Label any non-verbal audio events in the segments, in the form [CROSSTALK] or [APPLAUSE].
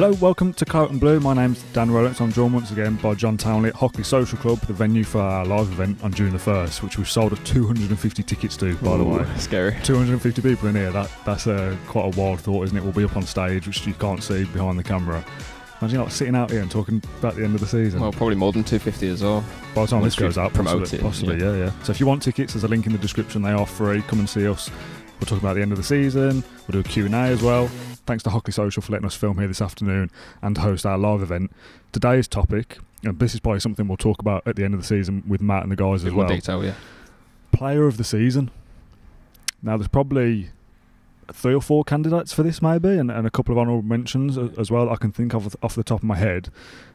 Hello, welcome to Claret and Blue. My name's Dan Rolinson. I'm joined once again by John Townley at Hockley Social Club, the venue for our live event on June the 1st, which we've sold 250 tickets to, by the way. Scary. 250 people in here, that, that's a, quite a wild thought, isn't it? We'll be up on stage, which you can't see behind the camera. Imagine like sitting out here and talking about the end of the season. Well, probably more than 250 as well. By the time this goes out, promoted possibly, it, possibly yeah. yeah, So if you want tickets, there's a link in the description. They are free. Come and see us. We'll talk about the end of the season. We'll do a Q&A as well. Thanks to Hockley Social for letting us film here this afternoon and host our live event. Today's topic, and this is probably something we'll talk about at the end of the season with Matt and the guys as well. detail, yeah. Player of the season. Now, there's probably three or four candidates for this, maybe, and, and a couple of honourable mentions as well. I can think of off the top of my head.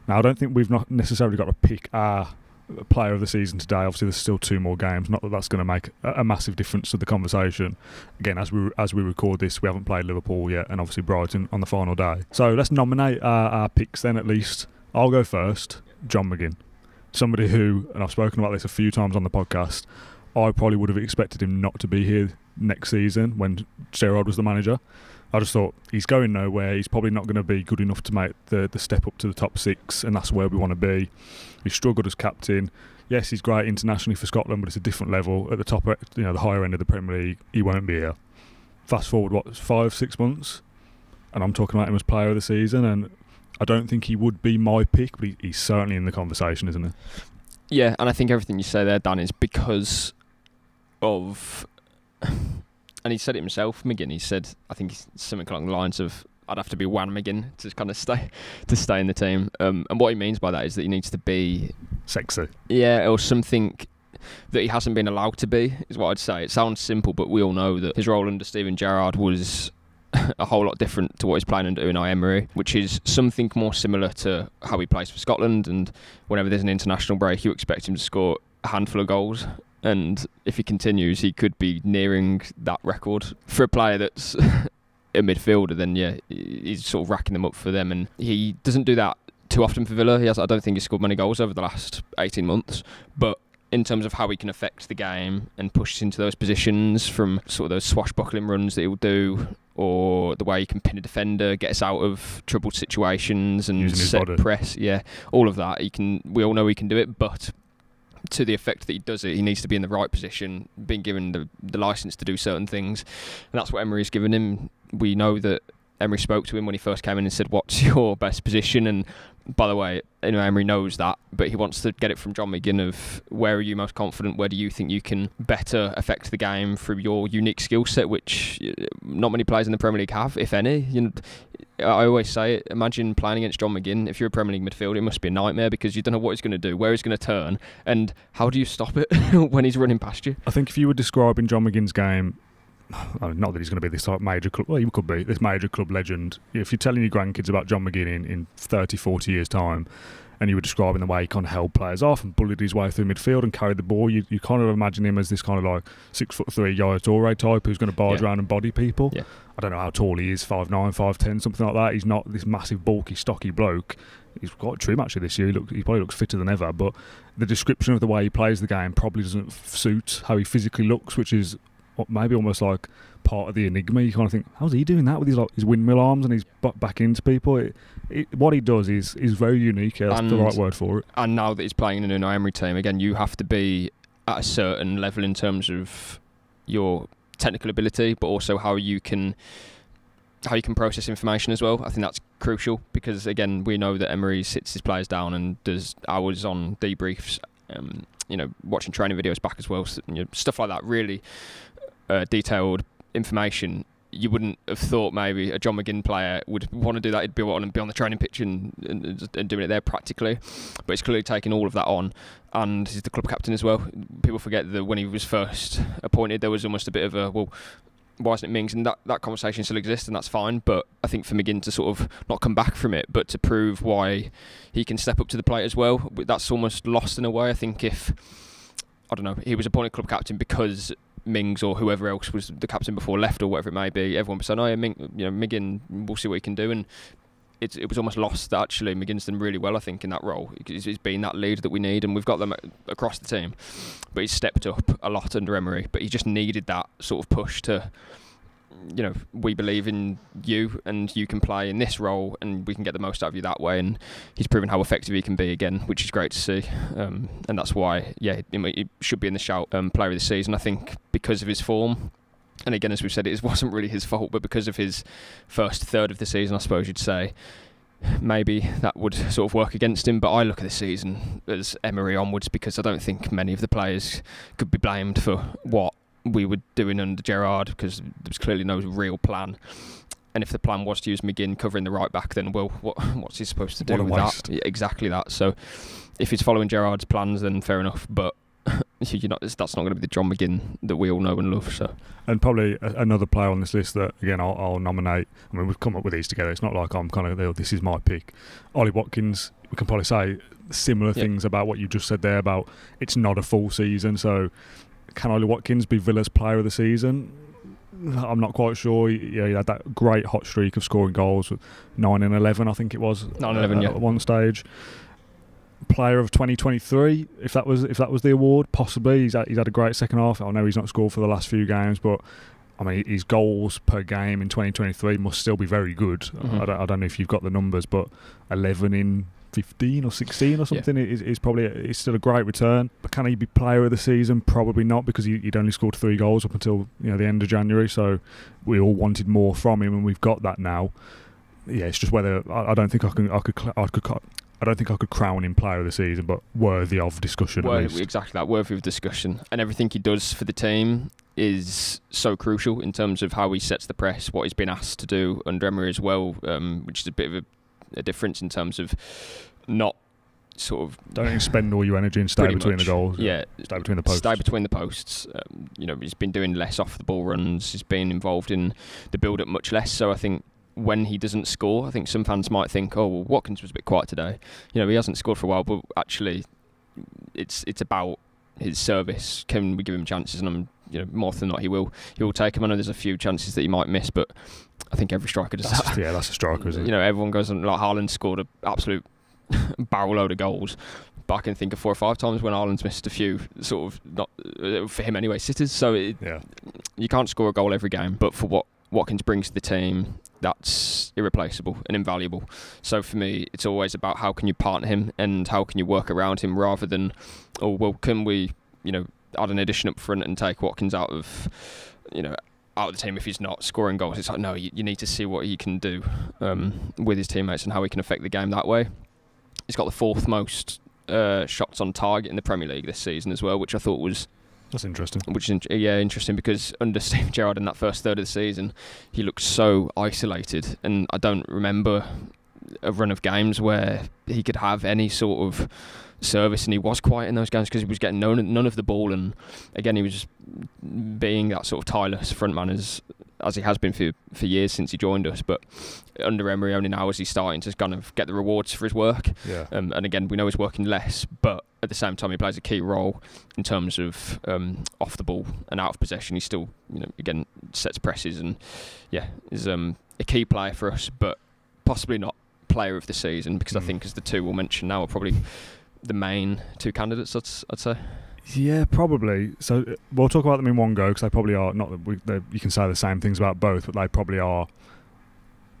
Now, I don't think we've not necessarily got to pick our player of the season today. Obviously, there's still two more games. Not that that's going to make a, massive difference to the conversation. Again, as we as we record this, we haven't played Liverpool yet, and obviously Brighton on the final day. So let's nominate our, our picks then. At least I'll go first. John McGinn, somebody who, and I've spoken about this a few times on the podcast. I probably would have expected him not to be here next season when Gerrard was the manager. I just thought he's going nowhere. He's probably not going to be good enough to make the, the step up to the top six, and that's where we want to be. He struggled as captain. Yes, he's great internationally for Scotland, but it's a different level. At the top, you know, the higher end of the Premier League, he won't be here. Fast forward, what, five, six months? And I'm talking about him as player of the season, and I don't think he would be my pick, but he, he's certainly in the conversation, isn't he? Yeah, and I think everything you say there, Dan, is because of. And he said it himself, McGinn. He said, I think he's something along the lines of, I'd have to be one McGinn to kind of [LAUGHS] stay to stay in the team. Um, and what he means by that is that he needs to be Sexy. Yeah, or something that he hasn't been allowed to be, is what I'd say. It sounds simple, but we all know that his role under Steven Gerrard was [LAUGHS] a whole lot different to what he's playing under Unai Emery, which is something more similar to how he plays for Scotland. And whenever there's an international break, you expect him to score a handful of goals. And if he continues, he could be nearing that record for a player that's [LAUGHS] a midfielder. Then yeah, he's sort of racking them up for them, and he doesn't do that too often for Villa. He has, I don't think he's scored many goals over the last 18 months, but in terms of how he can affect the game and push into those positions from sort of those swashbuckling runs that he'll do, or the way he can pin a defender, get us out of troubled situations and set body. press. Yeah, all of that. He can. We all know he can do it, but to the effect that he does it, he needs to be in the right position, being given the, the license to do certain things, and that's what Emery's given him. We know that Emery spoke to him when he first came in and said, "What's [LAUGHS] your best position?" And by the way, know, Emery knows that, but he wants to get it from John McGinn of where are you most confident? Where do you think you can better affect the game through your unique skill set, which uh, not many players in the Premier League have, if any. You know, I always say it. Imagine playing against John McGinn. If you're a Premier League midfielder, it must be a nightmare because you don't know what he's going to do, where he's going to turn, and how do you stop it [LAUGHS] when he's running past you? I think if you were describing John McGinn's game, not that he's going to be this major club, well, he could be this major club legend. If you're telling your grandkids about John McGinn in, in 30, 40 years' time, and you were describing the way he kind of held players off and bullied his way through midfield and carried the ball, you, you kind of imagine him as this kind of like six foot three Yaya Toure type who's going to barge Yeah. around and body people. Yeah. I don't know how tall he is, 5'9", 5'10", something like that. He's not this massive, bulky, stocky bloke. He's quite trim actually this year. He, look, he probably looks fitter than ever, but the description of the way he plays the game probably doesn't f- suit how he physically looks, which is maybe almost like part of the enigma. You kind of think, how's he doing that with his like his windmill arms and his butt back into people? It, it, what he does is is very unique. Yeah, that's the And- right word for it. and now that he's playing in an Emery team, again, you have to be at a certain level in terms of your technical ability, but also how you can how you can process information as well. I think that's crucial because again, we know that Emery sits his players down and does hours on debriefs. Um, you know, watching training videos back as well, so, you know, stuff like that. Really uh, detailed information. You wouldn't have thought maybe a John McGinn player would want to do that. He'd be on and be on the training pitch and, and, and doing it there practically but he's clearly taking all of that on, and he's the club captain as well. People forget that when he was first appointed, there was almost a bit of a well, why isn't it Mings? And that, that conversation still exists, and that's fine. But I think for McGinn to sort of not come back from it, but to prove why he can step up to the plate as well, that's almost lost in a way. I think if I don't know, he was appointed club captain because Mings or whoever else was the captain before left or whatever it may be. Everyone was saying, "Oh yeah, Ming, you know, McGinn, we'll see what he can do." And it, it was almost lost that actually McGinn's done really well, I think, in that role. He's, he's been that lead that we need, and we've got them across the team. But he's stepped up a lot under Emery, but he just needed that sort of push to you know, we believe in you and you can play in this role and we can get the most out of you that way. And he's proven how effective he can be again, which is great to see. Um, and that's why, yeah, he should be in the shout um, player of the season. I think because of his form. And again, as we've said, it [LAUGHS] wasn't really his fault, but because of his first third of the season, I suppose you'd say, maybe that would sort of work against him. But I look at the season as Emery onwards because I don't think many of the players could be blamed for what we were doing under Gerrard because there was clearly no real plan. And if the plan was to use McGinn covering the right back, then well, [LAUGHS] what what's he supposed to do with waste. that? Exactly that. So if he's following Gerrard's plans, then fair enough. But [LAUGHS] you're not, that's not going to be the John McGinn that we all know and love. So, and probably a, another player on this list that again I'll, I'll, nominate. I mean, we've come up with these together. It's not like I'm kind of oh, this is my pick. Ollie Watkins. We can probably say similar things about what you just said there about it's not a full season. So, can Ollie Watkins be Villa's player of the season? I'm not quite sure. Yeah, he had that great hot streak of scoring goals, nine and eleven, I think it was. Nine and eleven, uh, yeah. At one stage, player of 2023, if that was if that was the award, possibly. He's had, he's had a great second half. I know he's not scored for the last few games, but I mean his goals per game in 2023 must still be very good. Mm-hmm. I, don't, I, don't, know if you've got the numbers, but 11 in 15 or 16 or something yeah. is, is probably it's still a great return. But can he be player of the season? Probably not because he, would only scored three goals up until you know the end of January. So we all wanted more from him, and we've got that now. Yeah, it's just whether I, I don't think I can I could I could I don't think I could crown him player of the season, but worthy of discussion. exactly that, worthy of discussion, and everything he does for the team is so crucial in terms of how he sets the press, what he's been asked to do under Emery as well, um, which is a bit of a, a, difference in terms of not sort of don't spend all your energy and stay between much, the goals. Yeah, stay between the posts. Stay between the posts. Um, you know, he's been doing less off the ball runs. He's been involved in the build up much less. So I think when he doesn't score. I think some fans might think, oh, well, Watkins was a bit quiet today. You know, he hasn't scored for a while, but actually, it's it's about his service. Can we give him chances? And I'm, you know, more than not, he will. He will take them. I know there's a few chances that he might miss, but I think every striker does that's that. yeah, that's a striker, isn't it? You know, everyone goes and like Haaland scored an absolute [LAUGHS] barrel load of goals. But I can think of four or five times when Haaland's missed a few, sort of not uh, for him anyway, sitters. So it, yeah. you can't score a goal every game, but for what Watkins brings to the team, that's irreplaceable and invaluable. So for me, it's always about how can you partner him and how can you work around him rather than, oh well, can we, you know, add an addition up front and take Watkins out of, you know, out of the team if he's not scoring goals. It's like no, you, you need to see what he can do um, with his teammates and how he can affect the game that way. He's got the fourth most uh, shots on target in the Premier League this season as well, which I thought was that's interesting. Which is yeah interesting because under [LAUGHS] Steve Gerrard in that first third of the season, he looked so isolated, and I don't remember a run of games where he could have any sort of service, and he was quiet in those games because he was getting none, none of the ball, and again he was just being that sort of tireless front man as as he has been for for years since he joined us. But under Emery, only now is he starting to kind of get the rewards for his work. Yeah. Um, and again, we know he's working less, but at the same time, he plays a key role in terms of um, off the ball and out of possession. He still, you know, again sets presses and yeah, is um, a key player for us, but possibly not player of the season because mm. I think as the two we'll mention now are probably the main two candidates. I'd, I'd say. Yeah, probably. So uh, we'll talk about them in one go because they probably are not. We, you can say the same things about both, but they probably are.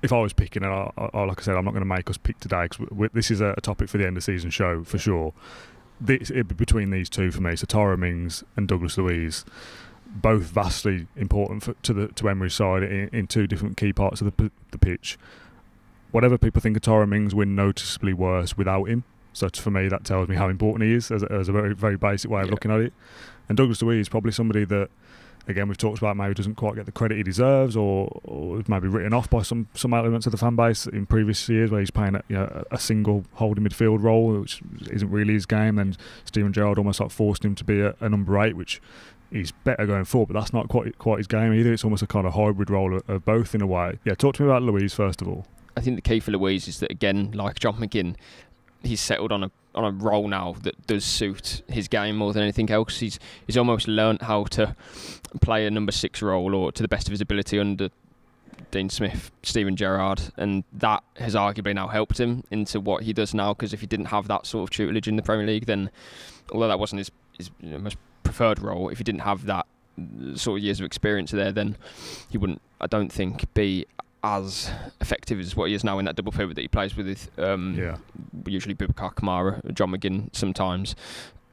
If I was picking, I, I, like I said, I'm not going to make us pick today because this is a, a, topic for the end of season show for sure this, between these two for me, so Tyrone Mings and Douglas Luiz, both vastly important for, to the to Emery's side in, in, two different key parts of the the pitch. Whatever people think of Tyrone Mings, we're noticeably worse without him. So for me, that tells me how important he is as a, as a very very basic way of yeah. looking at it. And Douglas Luiz is probably somebody that again we've talked about maybe doesn't quite get the credit he deserves or, or maybe written off by some some elements of the fan base in previous years where he's playing a, you know, a single holding midfield role which isn't really his game and Steven Gerrard almost like forced him to be a, a number eight which he's better going forward but that's not quite quite his game either it's almost a kind of hybrid role of, of both in a way yeah talk to me about Luiz first of all I think the key for Luiz is that again like John McGinn he's settled on a on a role now that does suit his game more than anything else. He's he's almost learnt how to play a number six role or to the best of his ability under Dean Smith, Steven Gerrard, and that has arguably now helped him into what he does now. Because if he didn't have that sort of tutelage in the Premier League, then although that wasn't his his most preferred role, if he didn't have that uh, sort of years of experience there, then he wouldn't I don't think be as effective as what he is now in that double pivot that he plays with. Um, Yeah. Usually Boubacar Kamara, John McGinn sometimes,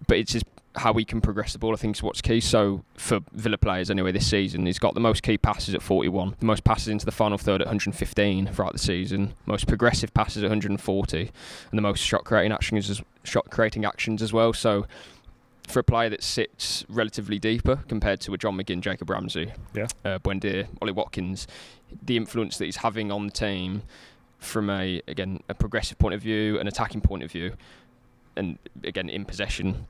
but it's just how he can progress the ball. I think is what's key. So for Villa players anyway this season, he's got the most key passes at 41, the most passes into the final third at 115 throughout the season, most progressive passes at 140, and the most shot creating actions as shot creating actions as well. So for a player that sits relatively deeper compared to a John McGinn, Jacob Ramsey, Yeah. uh, Buendia, Ollie Watkins, the influence that he's having on the team from a again a progressive point of view, an attacking point of view, and again in possession.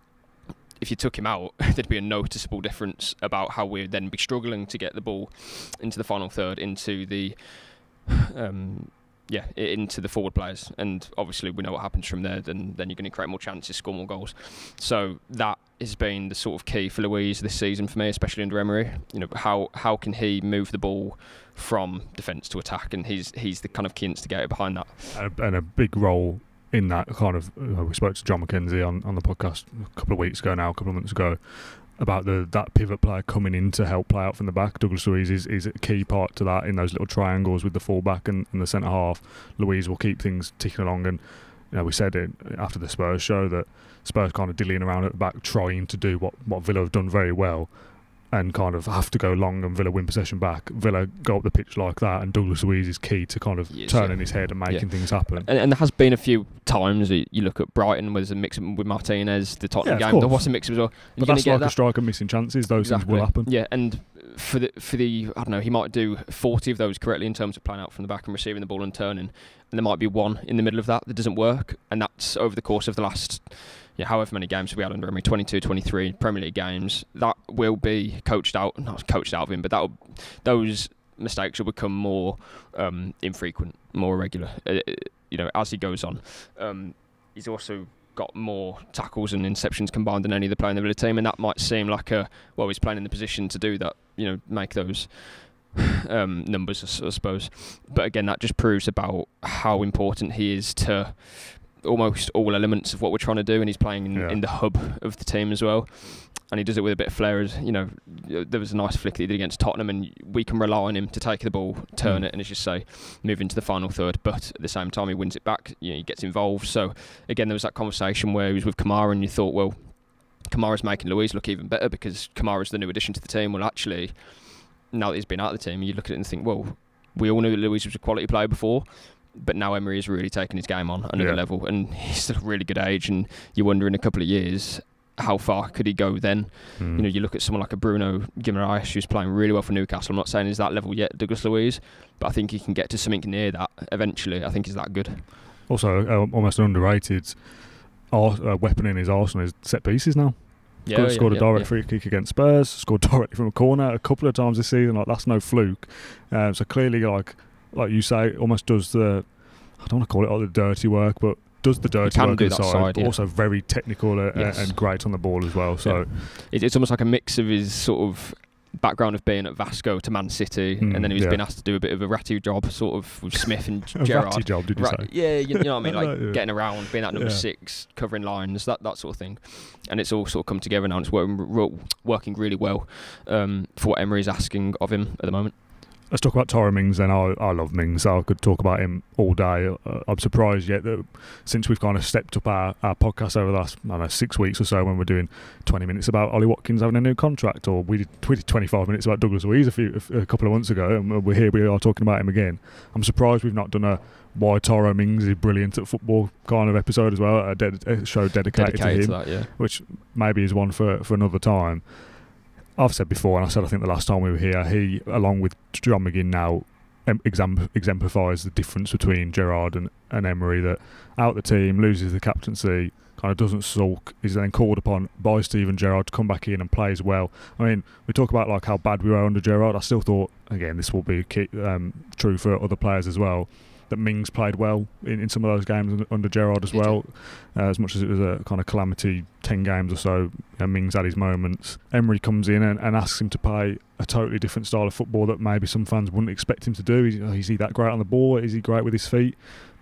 If you took him out, [LAUGHS] there'd be a noticeable difference about how we'd then be struggling to get the ball into the final third, into the um, yeah, into the forward players, and obviously we know what happens from there. Then then you're going to create more chances, score more goals. So that has been the sort of key for Luiz this season for me, especially under Emery. You know how how can he move the ball from defence to attack, and he's he's the kind of key instigator behind that. and a, big role in that kind of. We spoke to John McKenzie on, on the podcast a couple of weeks ago now, a couple of months ago, about the that pivot player coming in to help play out from the back. Douglas Luiz is, is a key part to that in those little triangles with the fullback and, and the centre half. Luiz will keep things ticking along, and you know we said it after the Spurs show that Spurs kind of dillying around at the back, trying to do what what Villa have done very well. And kind of have to go long and Villa win possession back. Villa go up the pitch like that, and Douglas Luiz is key to kind of Yes, turning yeah. his head and making things happen. And, and there has been a few times that you look at Brighton, where there's a mix with Martinez, the Tottenham Yeah, game. There was a mix as well. But that's like that. a striker missing chances. Those things will happen. Yeah, and for the for the I don't know, he might do 40 of those correctly in terms of playing out from the back and receiving the ball and turning, and there might be one in the middle of that that doesn't work, and that's over the course of the last. Yeah, however many games we had under Emery, 22, 23 Premier League games, that will be coached out, not coached out of him, but that those mistakes will become more um, infrequent, more regular, uh, uh, you know, as he goes on. Um, he's also got more tackles and interceptions combined than any other player in the Villa team, and that might seem like a well, he's playing in the position to do that, you know, make those [SIGHS] um, numbers, I suppose. But again, that just proves about how important he is to almost all elements of what we're trying to do, and he's playing in, Yeah. in the hub of the team as well. And he does it with a bit of flair. As you know, there was a nice flick that he did against Tottenham, and we can rely on him to take the ball, turn Mm. it, and as you say, move into the final third. But at the same time, he wins it back. You know, he gets involved. So again, there was that conversation where he was with Kamara, and you thought, well, Kamara's making Luiz look even better because Kamara's the new addition to the team. Well, actually, now that he's been out of the team, you look at it and think, well, we all knew that Luiz was a quality player before, but now Emery is really taking his game on another Yeah. level, and he's still a really good age. And you wonder in a couple of years. How far could he go then? Mm. You know, you look at someone like a Bruno Guimaraes who's playing really well for Newcastle. I'm not saying he's that level yet, Douglas Luiz, but I think he can get to something near that eventually. I think he's that good. also, uh, almost an underrated ar- uh, weapon in his arsenal is set pieces now. Yeah, Scored- yeah, scored a direct free kick against Spurs. Scored [LAUGHS] directly from a corner a couple of times this season. Like that's no fluke. Um, so clearly, like like you say, almost does the I don't want to call it all the dirty work, but does the dirty work do side, but yeah. also very technical uh, Yes. and great on the ball as well. So It, it's almost like a mix of his sort of background of being at Vasco to Man City, Mm, and then he's yeah. been asked to do a bit of a ratty job, sort of with Smith and [LAUGHS] a ratty job, did you Right, say? yeah, you, you know what I mean, [LAUGHS] like Yeah. getting around, being at number Yeah. six, covering lines, that that sort of thing, and it's all sort of come together now. and It's working working really well um, for what Emery's asking of him at the moment. Let's talk about Tyrone Mings then. I, I love Mings, I could talk about him all day. Uh, I'm surprised yet that since we've kind of stepped up our, our podcast over the last, I don't know, six weeks or so when we're doing 20 minutes about Ollie Watkins having a new contract, or we did, we did 25 minutes about Douglas Luiz a, few, a couple of months ago, and we're here, we are talking about him again. I'm surprised we've not done a why Tyrone Mings is brilliant at football kind of episode as well, a, ded- a show dedicated, Dedicated to to him that, yeah. which maybe is one for, for another time. I've said before, and I said I think the last time we were here, he, along with John McGinn now, em- exemplifies the difference between Gerrard and, and Emery. That out the team, loses the captaincy, kind of doesn't sulk, is then called upon by Steven Gerrard to come back in and play as well. I mean, we talk about like how bad we were under Gerrard. I still thought, again, this will be um, true for other players as well. That Mings played well in, in some of those games under- Gerrard as well. Uh, as much as it was a kind of calamity, 10 games or so, you know, Mings had his moments. Emery comes in and, and asks him to play a totally different style of football that maybe some fans wouldn't expect him to do. Is, is he that great on the ball? Is he great with his feet?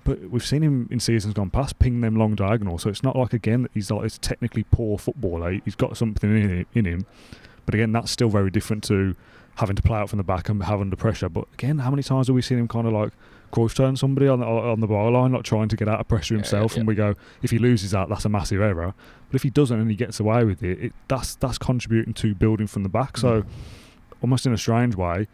But we've seen him in seasons gone past ping them long diagonals, so it's not like again that he's like this technically poor footballer. He's got something in, in him, But again, that's still very different to having to play out from the back and have under pressure. But again, how many times have we seen him kind of like Cruyff turn somebody on the, on the byline, like trying to get out of pressure Yeah, himself? yeah. And we go, if he loses that, that's a massive error. But if he doesn't and he gets away with it, it that's that's contributing to building from the back. So mm. almost in a strange way,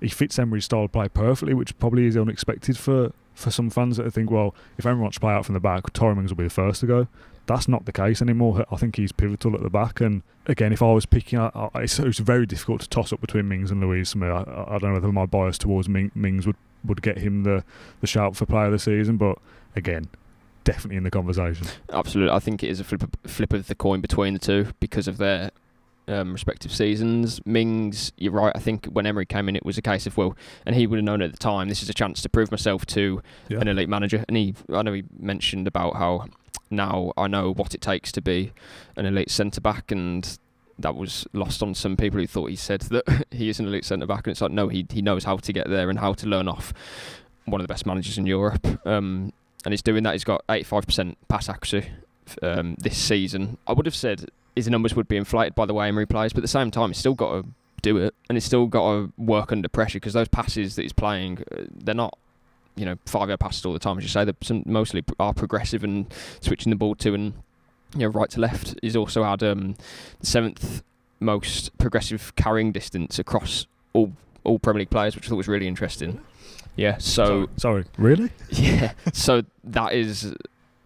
he fits Emery's style of play perfectly, which probably is unexpected for, for some fans that think, well, if Emery wants to play out from the back, Tyrone Mings will be the first to go. That's not the case anymore. I think he's pivotal at the back. And again, if I was picking, I, I, it's, it's very difficult to toss up between Mings and Luiz Smith. I, I don't know whether my bias towards Ming, Mings would, would get him the, the shout for player of the season, but again, definitely in the conversation. Absolutely, I think it is a flip flip of the coin between the two because of their um, respective seasons. Mings, you're right. I think when Emery came in, it was a case of well, and he would have known at the time this is a chance to prove myself to Yeah. an elite manager. And he, I know he mentioned about how now I know what it takes to be an elite centre back, and that was lost on some people who thought he said [LAUGHS] that he is an elite centre back, and it's like no, he he knows how to get there and how to learn off one of the best managers in Europe. Um, and he's doing that. He's got 85% pass accuracy um, this season. I would have said his numbers would be inflated by the way Emery plays, but at the same time, he's still got to do it, and he's still got to work under pressure because those passes that he's playing, uh, they're not. You know, five-yard passes all the time, as you say. They're mostly are progressive and switching the ball to and you know right to left. He's also had um, the seventh most progressive carrying distance across all all Premier League players, which I thought was really interesting. Yeah, so sorry, really? [LAUGHS] yeah, so that is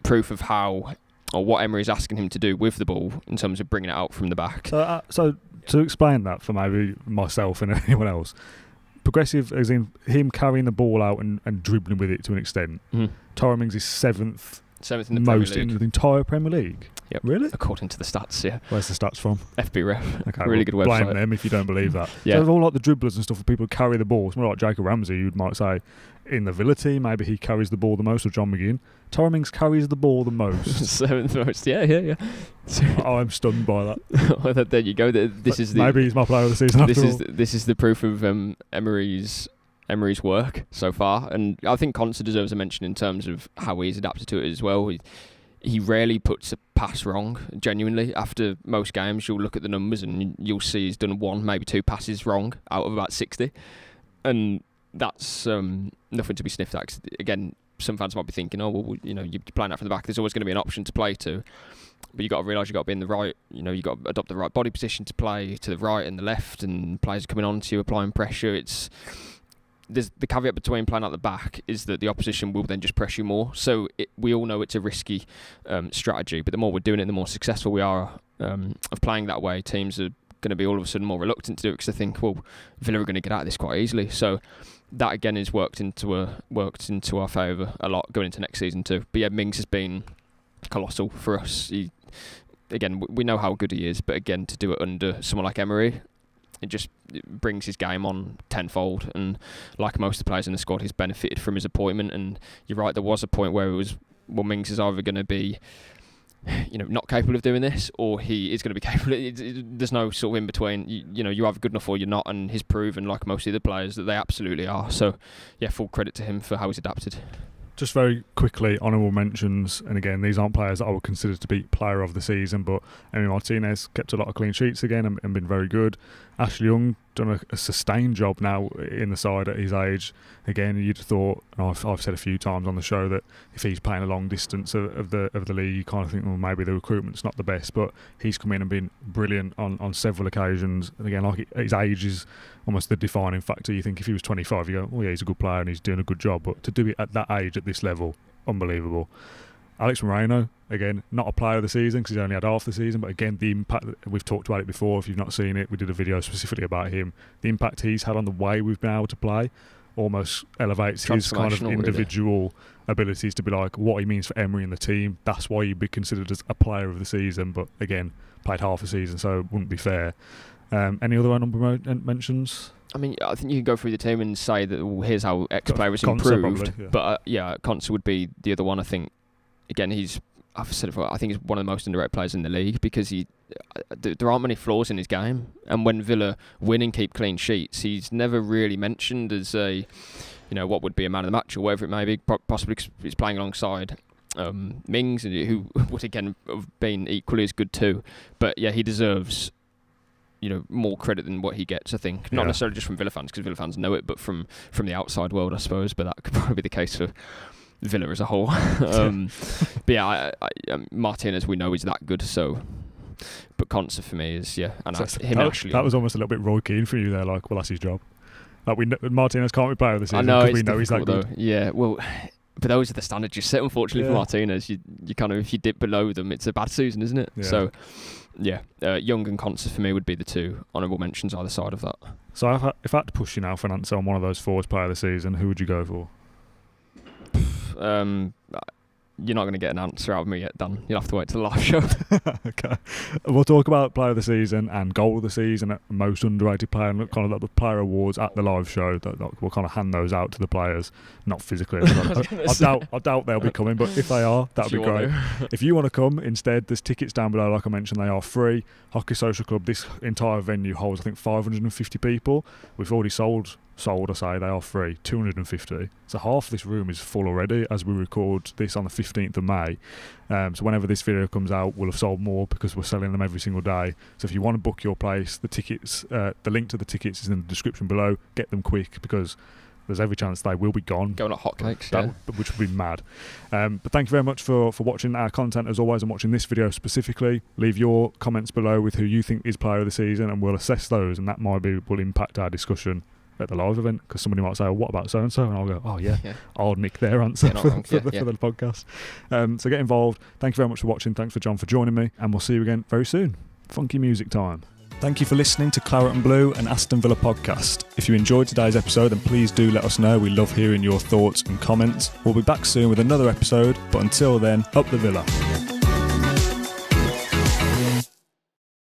proof of how or what Emery is asking him to do with the ball in terms of bringing it out from the back. So, uh, so to explain that for maybe myself and [LAUGHS] anyone else, progressive as in him carrying the ball out and, and dribbling with it to an extent. Mhm. Tyrone Mings is seventh Seventh in the most Premier in the entire Premier League. Yep. Really? according to the stats. Yeah, Where's the stats from? FB Ref, Okay, really well, good Blame them if you don't believe that. [LAUGHS] Yeah. So, of all like the dribblers and stuff, people who carry the ball, It's more like Jacob Ramsey, you might say, in the Villa team, maybe he carries the ball the most, or John McGinn. Tyrone Mings carries the ball the most. [LAUGHS] Seventh most. Yeah, yeah, yeah. [LAUGHS] So, I'm stunned by that. well, there you go. This But is the maybe he's my player of the season after this is all. the, this is the proof of um, Emery's Emery's work so far, and I think Konsa deserves a mention in terms of how he's adapted to it as well. He, he rarely puts a pass wrong. Genuinely, after most games, you'll look at the numbers and you'll see he's done one, maybe two passes wrong out of about sixty, and that's um, nothing to be sniffed at. 'cause again, some fans might be thinking, "Oh, well, you know, you're playing out from the back. There's always going to be an option to play to." But you've got to realise you've got to be in the right. You know, you've got to adopt the right body position to play to the right and the left, and players coming on to you, applying pressure. It's there's the caveat between playing at the back is that the opposition will then just press you more. So it, we all know it's a risky um, strategy, but the more we're doing it, the more successful we are um, of playing that way. Teams are going to be all of a sudden more reluctant to do it because they think, well, Villa are going to get out of this quite easily. So that again is worked into a worked into our favour a lot going into next season too. But yeah, Mings has been colossal for us. He, again, we know how good he is, but again, to do it under someone like Emery, it just brings his game on tenfold. And like most of the players in the squad, he's benefited from his appointment. And you're right, there was a point where it was, well, Mings is either going to be, [SIGHS] you know, not capable of doing this, or he is going to be [LAUGHS] capable. It, it, there's no sort of in between. You, you know, you're either good enough or you're not. And he's proven, like most of the players, that they absolutely are. So, yeah, full credit to him for how he's adapted. Just very quickly, honourable mentions, and again, these aren't players that I would consider to be player of the season, but Emi Martinez kept a lot of clean sheets again and, and been very good. Ashley Young done a, a sustained job now in the side at his age. Again, you'd have thought, and I've, I've said a few times on the show that if he's playing a long distance of, of the of the league, you kind of think, well, maybe the recruitment's not the best, but he's come in and been brilliant on, on several occasions. And again, like his age is almost the defining factor. You think if he was 25, you go, oh yeah, he's a good player and he's doing a good job. But to do it at that age, at this level, unbelievable. Alex Moreno, again, not a player of the season because he's only had half the season, but again, the impact, we've talked about it before. If you've not seen it, we did a video specifically about him. The impact he's had on the way we've been able to play almost elevates his kind of Transformational, really. individual abilities to be like what he means for Emery and the team. That's why he'd be considered as a player of the season, but again, played half a season, so it wouldn't be fair. Um, any other honourable mentions? I mean, I think you can go through the team and say that well, here's how X player has improved. probably, yeah. But uh, yeah, Konsa would be the other one. I think. Again, he's. I've said it before. I think he's one of the most underrated players in the league because he. uh, There aren't many flaws in his game, and when Villa win and keep clean sheets, he's never really mentioned as a, you know, what would be a man of the match or whatever it may be. Possibly Possibly 'cause he's playing alongside um, Mings, and who [LAUGHS] would again have been equally as good too. But yeah, he deserves you know more credit than what he gets. I think not Yeah. necessarily just from Villa fans because Villa fans know it, but from from the outside world, I suppose. But that could [LAUGHS] probably be the case for Villa as a whole. [LAUGHS] um, but yeah, I, I, um, Martinez we know is that good. So, but Konsa for me is yeah, and So I, him that, Ashley. that was almost a little bit Roy Keane for you there. Like, well, that's his job. Like we know, Martinez can't be player of the season because we know he's that good. though. Yeah, well. But those are the standards you set, unfortunately, for Martinez. You, you kind of, if you dip below them, it's a bad season, isn't it? Yeah. So, yeah, uh, Young and Konsa for me would be the two honourable mentions either side of that. So if I, if I had to push you now for an answer on one of those forwards player of the season, who would you go for? Um, you're not going to get an answer out of me yet, Dan. You'll have to wait till the live show. [LAUGHS] okay. We'll talk about player of the season and goal of the season, most underrated player, and kind of like the player awards at the live show. That, that we'll kind of hand those out to the players, not physically. I, [LAUGHS] I doubt, I doubt they'll be coming, but if they are, [LAUGHS] that'd be great. if you want to come instead, there's tickets down below. Like I mentioned, they are free. Hockley Social Club. This entire venue holds, I think, 550 people. We've already sold. Sold, I say they are free, 250. So half this room is full already as we record this on the 15th of May. Um, so whenever this video comes out, we'll have sold more because we're selling them every single day. So if you want to book your place, the tickets, uh, the link to the tickets is in the description below. Get them quick because there's every chance they will be gone. Going like hotcakes, That yeah. which would be mad. Um, but thank you very much for, for watching our content as always and watching this video specifically. Leave your comments below with who you think is player of the season, and we'll assess those, and that might be will impact our discussion at the live event because somebody might say, well, "What about so and so?" and I'll go, "Oh yeah, yeah. [LAUGHS] I'll nick their answer for, wrong. for Yeah, the, yeah. for the podcast." Um, so get involved. Thank you very much for watching. Thanks for John for joining me, and we'll see you again very soon. Funky music time. Thank you for listening to Claret and Blue and Aston Villa podcast. If you enjoyed today's episode, then please do let us know. We love hearing your thoughts and comments. We'll be back soon with another episode, but until then, up the Villa.